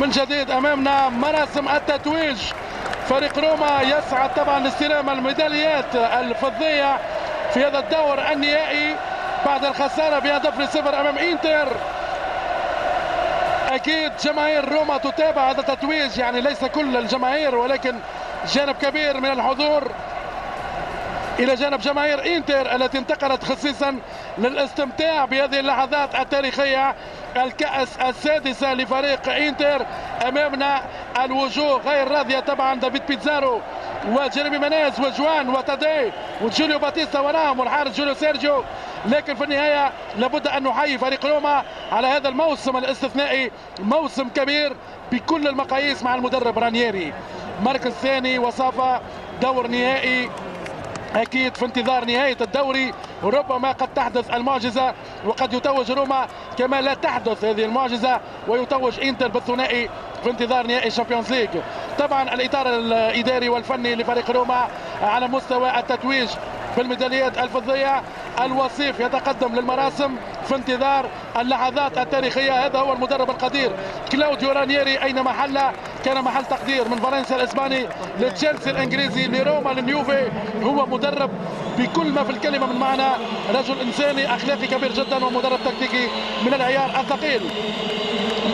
من جديد أمامنا مراسم التتويج. فريق روما يسعى طبعا لاستلام الميداليات الفضية في هذا الدور النهائي بعد الخسارة بهدف لصفر أمام إنتر. أكيد جماهير روما تتابع هذا التتويج يعني ليس كل الجماهير ولكن جانب كبير من الحضور إلى جانب جماهير إنتر التي انتقلت خصيصا للاستمتاع بهذه اللحظات التاريخية. الكأس السادسة لفريق إنتر أمامنا الوجوه غير راضية طبعا دافيد بيتزارو وجيريمي مينيز وجوان وتاداي وجوليو باتيستا وراهم والحارس جوليو سيرجيو. لكن في النهاية لابد أن نحيي فريق روما على هذا الموسم الاستثنائي موسم كبير بكل المقاييس مع المدرب رانييري. مركز ثاني وصافة دور نهائي أكيد في انتظار نهاية الدوري ربما قد تحدث المعجزة وقد يتوج روما كما لا تحدث هذه المعجزة ويتوج إنتر بالثنائي في انتظار نهائي ال Champions League طبعا الإطار الإداري والفني لفريق روما على مستوى التتويج بالميداليات الفضية الوصيف يتقدم للمراسم في انتظار اللحظات التاريخية. هذا هو المدرب القدير كلاوديو رانييري اين محل كان محل تقدير من فالنسيا الإسباني لتشيلسي الإنجليزي لروما لليوفي. هو مدرب بكل ما في الكلمة من معنى. رجل إنساني أخلاقي كبير جدا ومدرب تكتيكي من العيار الثقيل.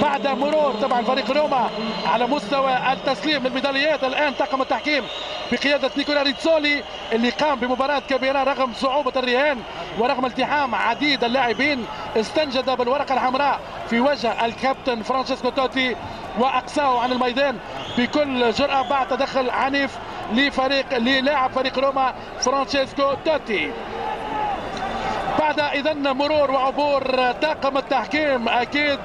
بعد مرور طبعا فريق روما على مستوى التسليم للميداليات الآن طاقم التحكيم بقيادة نيكولا ريتسولي اللي قام بمباراة كبيرة رغم صعوبة الرهان ورغم التحام عديد اللاعبين. استنجد بالورقة الحمراء في وجه الكابتن فرانشيسكو توتي. وأقصاه عن الميدان بكل جرأة بعد تدخل عنيف لفريق للاعب فريق روما فرانشيسكو توتي بعد اذا مرور وعبور طاقم التحكيم أكيد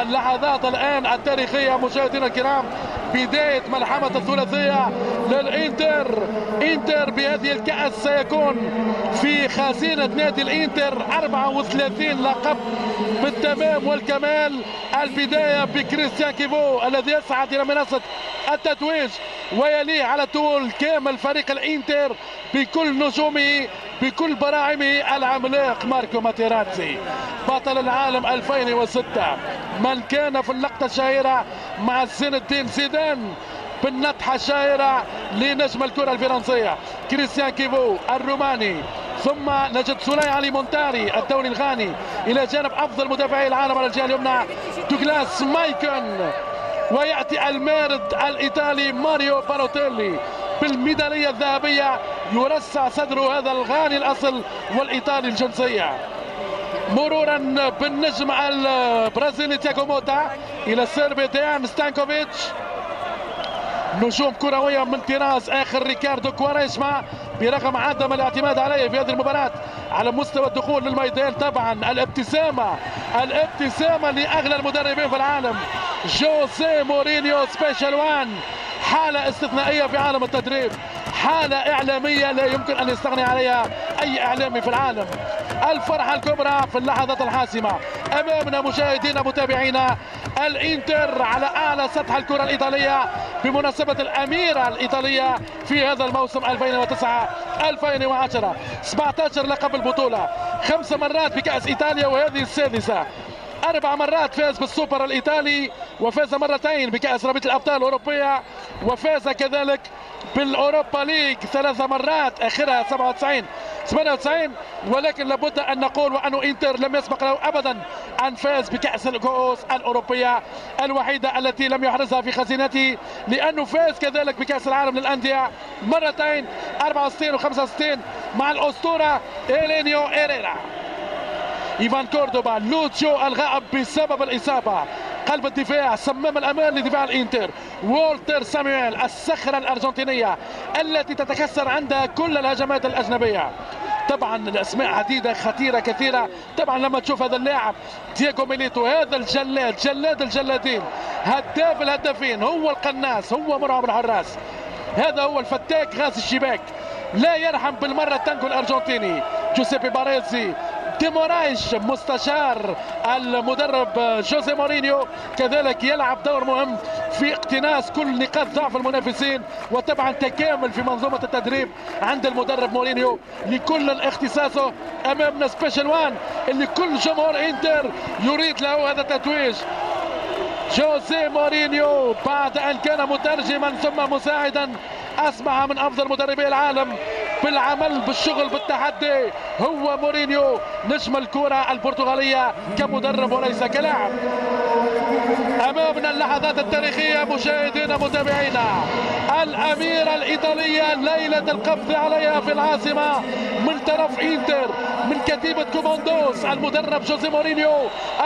اللحظات الآن التاريخية مشاهدينا الكرام. بدايه ملحمة الثلاثية للإنتر. إنتر بهذه الكأس سيكون في خزينة نادي الإنتر. 34 لقب بالتمام والكمال. البداية بكريستيان كيفو الذي يصعد إلى منصة التتويج ويليه على طول كامل فريق الإنتر بكل نجومه. بكل براعمه العملاق ماركو ماتيراتزي بطل العالم 2006 من كان في اللقطة الشهيرة مع زين الدين زيدان بالنطحة الشهيرة لنجم الكرة الفرنسية. كريستيان كيفو الروماني. ثم نجد سولي علي مونتاري الدولي الغاني. إلى جانب أفضل مدافعي العالم على الجهة اليمنى دوغلاس مايكون. ويأتي المارد الإيطالي ماريو بالوتيلي بالميدالية الذهبية يرصع صدره هذا الغاني الأصل والايطالي الجنسيه مرورا بالنجم البرازيلي تياغو موتا إلى الصربي ديان ستانكوفيتش. نجوم كروية من طراز آخر ريكاردو كواريشما برغم عدم الاعتماد عليه في هذه المباراة على مستوى الدخول للميدان. طبعا الابتسامة الابتسامة لأغلى المدربين في العالم. جوزي مورينيو Special One حالة استثنائية في عالم التدريب. حاله إعلامية لا يمكن أن يستغني عليها أي إعلامي في العالم. الفرحة الكبرى في اللحظات الحاسمة أمامنا مشاهدينا متابعينا الإنتر على أعلى سطح الكرة الإيطالية بمناسبة الأميرة الإيطالية في هذا الموسم 2009 2010 17 لقب البطولة خمس مرات بكأس إيطاليا وهذه السادسة. أربع مرات فاز بالسوبر الإيطالي وفاز مرتين بكأس رابطة الأبطال الأوروبية وفاز كذلك بال Europa League ثلاث مرات آخرها 97 98 ولكن لابد أن نقول وانه إنتر لم يسبق له ابدا أن فاز بكأس الكؤوس الأوروبية الوحيدة التي لم يحرزها في خزينته لأنه فاز كذلك بكأس العالم للأندية مرتين 64 و65 مع الأسطورة إيلينيو إيريرا. إيفان كوردوبا لوتشو الغائب بسبب الإصابة. قلب الدفاع صمام الامان لدفاع الإنتر. وولتر سامويل الصخرة الأرجنتينية التي تتكسر عندها كل الهجمات الأجنبية. طبعا الأسماء عديدة خطيرة كثيرة. طبعا لما تشوف هذا اللاعب دييغو ميليتو هذا الجلاد جلاد الجلادين. هداف الهدافين هو القناص هو مرعب الحراس. هذا هو الفتاك هزاز الشباك. لا يرحم بالمرة التانغو الأرجنتيني جوزيبي باريزي. ديمورايش مستشار المدرب جوزي مورينيو. كذلك يلعب دور مهم في اقتناص كل نقاط ضعف المنافسين وطبعا تكامل في منظومة التدريب عند المدرب مورينيو. لكل اختصاصه أمامنا special one اللي كل جمهور إنتر يريد له هذا التتويج. جوزي مورينيو بعد أن كان مترجما ثم مساعدا أصبح من أفضل مدربي العالم. بالعمل بالشغل بالتحدي. هو مورينيو نجم الكرة البرتغالية كمدرب وليس كلاعب. أمامنا اللحظات التاريخية مشاهدينا متابعينا. الاميرة الايطالية ليلة القبض عليها في العاصمة من طرف إنتر من كتيبة كوماندوس المدرب جوزي مورينيو.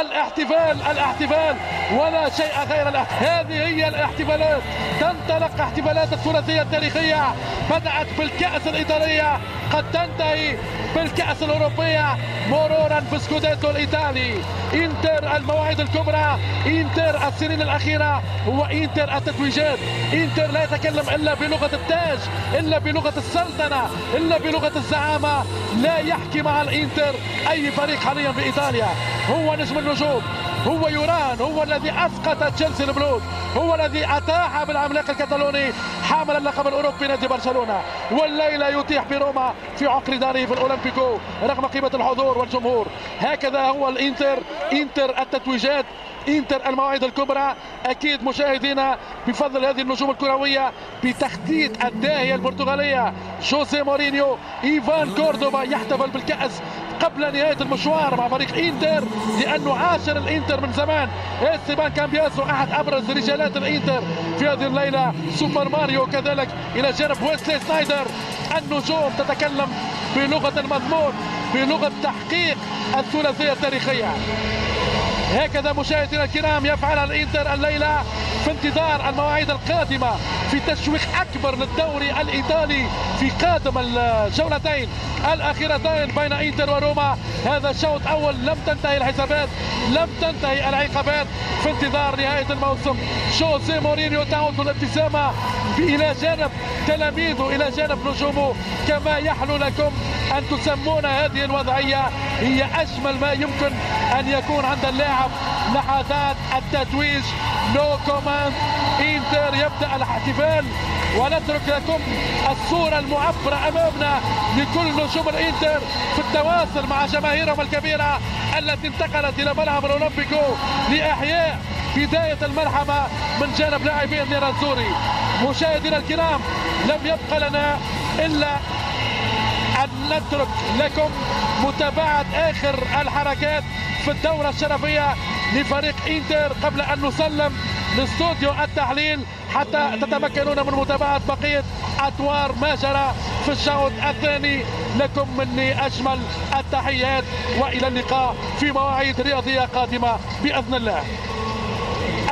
الاحتفال الاحتفال ولا شيء غير الاحتفال هذه هي الاحتفالات. تنطلق احتفالات الثلاثية التاريخية بدأت بالكأس الإيطالية قد تنتهي بالكأس الأوروبية مرورا بسكوديتو الإيطالي. إنتر المواعيد الكبرى إنتر السنين الأخيرة هو إنتر التتويجات إنتر لا يتكلم إلا بلغة التاج إلا بلغة السلطنة إلا بلغة الزعامة. لا يحكي مع الإنتر أي فريق حاليا في إيطاليا هو نجم النجوم هو يوران هو الذي أسقط تشيلسي البلود هو الذي أتاح بالعملاق الكتالوني. حامل اللقب الأوروبي نادي برشلونة والليلة يتيح بروما في عقر داره في الأولمبيكو رغم قيمة الحضور والجمهور. هكذا هو الإنتر إنتر التتويجات إنتر المواعيد الكبرى. أكيد مشاهدينا بفضل هذه النجوم الكروية بتخطيط الداهية البرتغالية. جوزي مورينيو إيفان كوردوبا يحتفل بالكأس قبل نهاية المشوار مع فريق إنتر لأنه عاشر الإنتر من زمان. استيبان كامبياسو أحد أبرز رجالات الإنتر في هذه الليلة. سوبر ماريو كذلك إلى جانب ويسلي سنايدر. النجوم تتكلم بلغة المضمون بلغة تحقيق الثلاثية التاريخية. هكذا مشاهدينا الكرام يفعل الإنتر الليلة في انتظار المواعيد القادمة. في تشويق أكبر للدوري الإيطالي في قادم الجولتين الأخيرتين بين إنتر وروما. هذا شوط أول لم تنتهي الحسابات لم تنتهي العقابات في انتظار نهاية الموسم. جوزي مورينيو تعود الابتسامة إلى جانب تلاميذه إلى جانب نجومه. كما يحلو لكم أن تسمون هذه الوضعية هي أجمل ما يمكن أن يكون عند اللاعب. لحظات التتويج. no comment انتر يبدأ الاحتفال. ونترك لكم الصورة المعبرة أمامنا لكل نجوم الإنتر في التواصل مع جماهيرهم الكبيرة التي انتقلت إلى ملعب الأولمبيكو لإحياء بداية الملحمه من جانب لاعبي النيرانزوري مشاهدينا الكرام لم يبقى لنا إلا أن نترك لكم متابعة آخر الحركات في الدورة الشرفية لفريق إنتر قبل أن نسلم لاستوديو التحليل حتى تتمكنون من متابعة بقية اطوار ما جرى في الشوط الثاني. لكم مني أجمل التحيات وإلى اللقاء في مواعيد رياضية قادمة بإذن الله.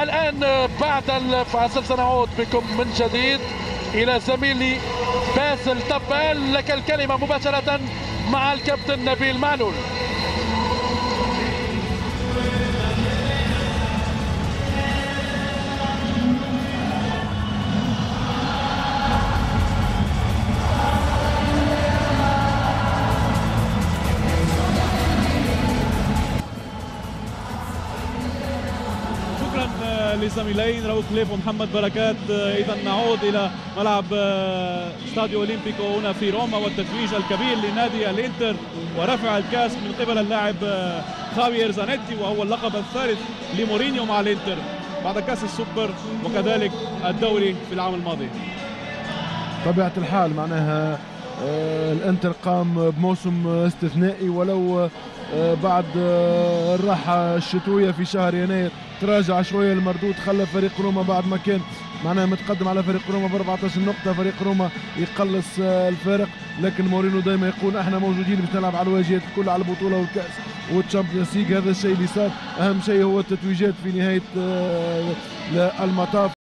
الآن بعد الفاصل سنعود بكم من جديد إلى زميلي باسل طبال لك الكلمة مباشرة مع الكابتن نبيل معلول. لزميلين راؤول كليف ومحمد بركات. إذا نعود إلى ملعب استاديو اولمبيكو هنا في روما والتتويج الكبير لنادي الإنتر ورفع الكاس من قبل اللاعب خاوير زانيتي وهو اللقب الثالث لمورينيو مع الإنتر بعد كأس السوبر وكذلك الدوري في العام الماضي. طبيعة الحال معناها الإنتر قام بموسم استثنائي ولو بعد الراحة الشتوية في شهر يناير. تراجع شوية المردود خلى فريق روما بعد ما كان معناها متقدم على فريق روما ب 14 نقطة. فريق روما يقلص الفارق لكن مورينو دائما يقول إحنا موجودين باش نلعب على الواجهات الكل على البطولة والكأس وال Champions League هذا الشيء اللي صار. أهم شيء هو التتويجات في نهاية المطاف.